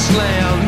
slam.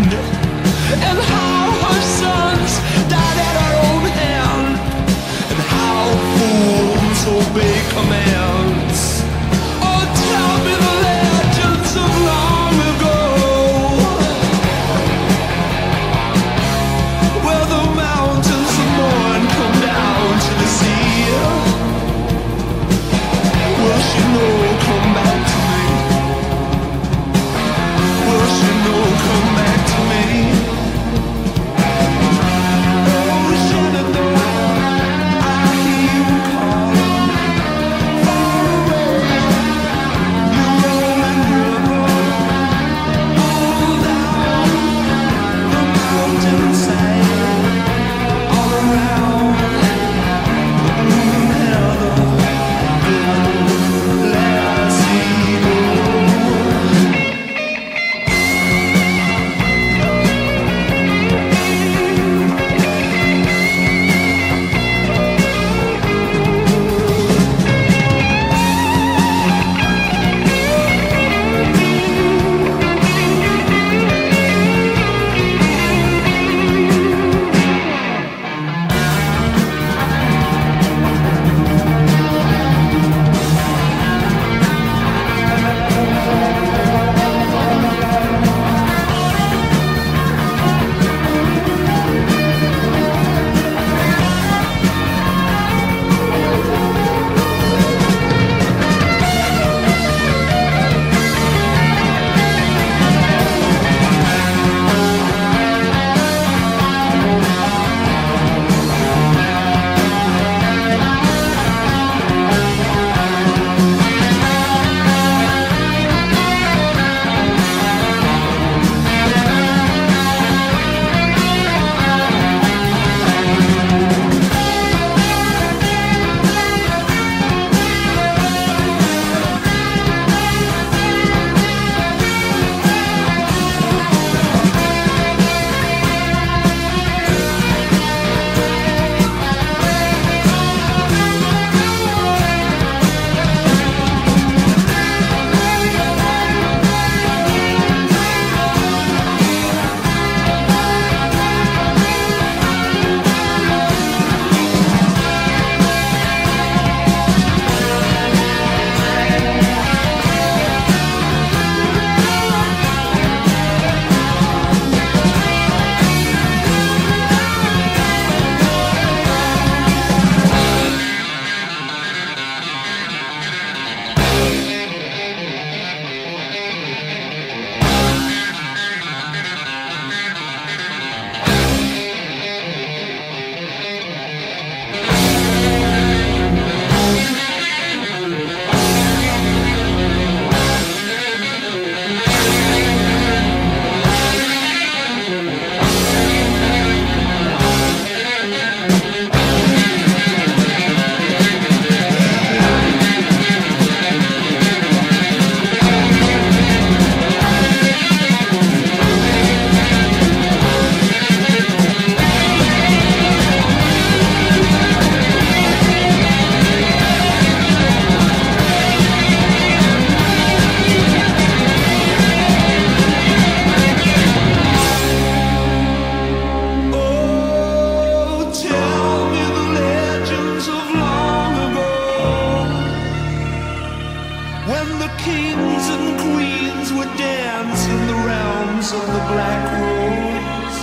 Kings and queens would dance in the realms of the black rose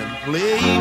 and play.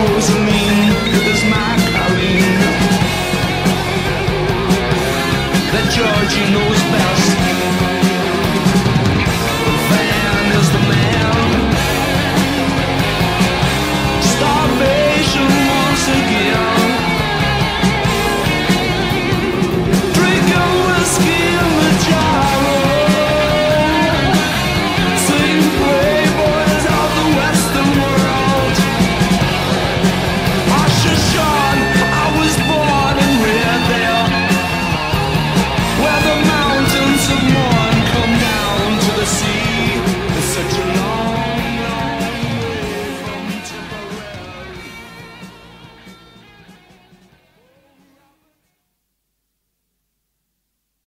Róisín, there's my Colleen. That Georgie knows better.